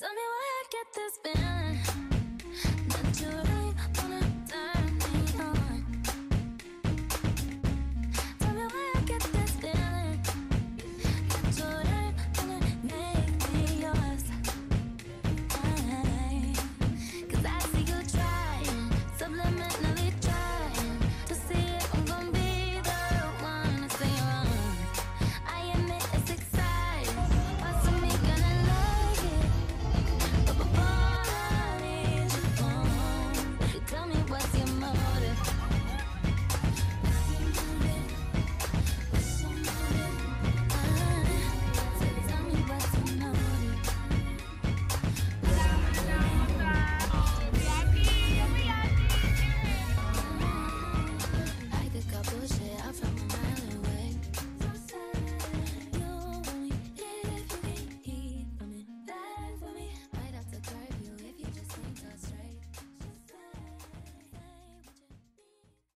Tell me why I get this feeling.